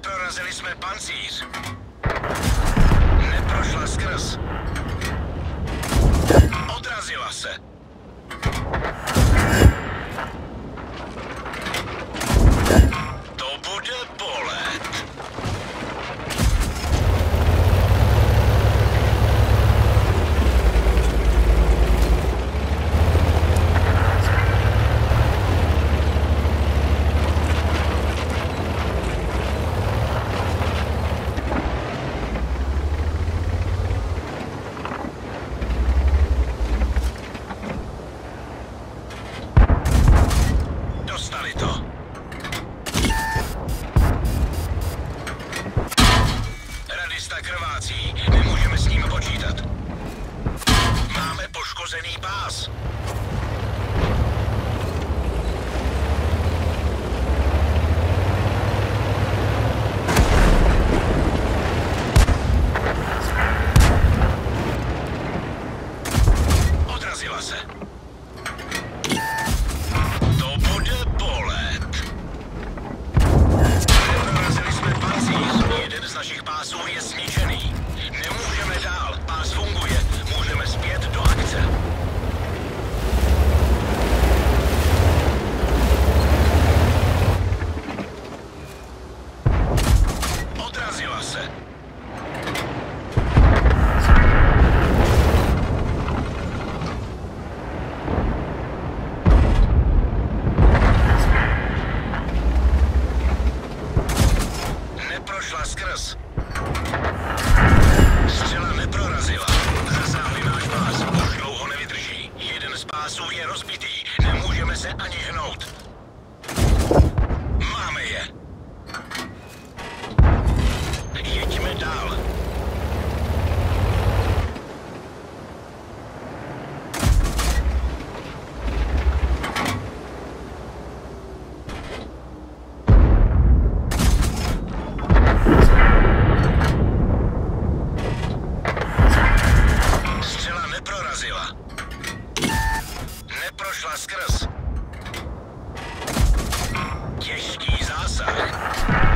Neprorazili jsme pancíř. Neprošla skrz. Odrazila se. tak krvácí. Nemůžeme s ním počítat. Máme poškozený pás. Odrazila se. skrz. Střela neprorazila. Zasáhli náš pás. Už dlouho nevydrží. Jeden z pásů je rozbitý. Nemůžeme se ani hnout. Máme je. Jeďme dál. Střela neprorazila. Neprošla skrz. Těžký zásah.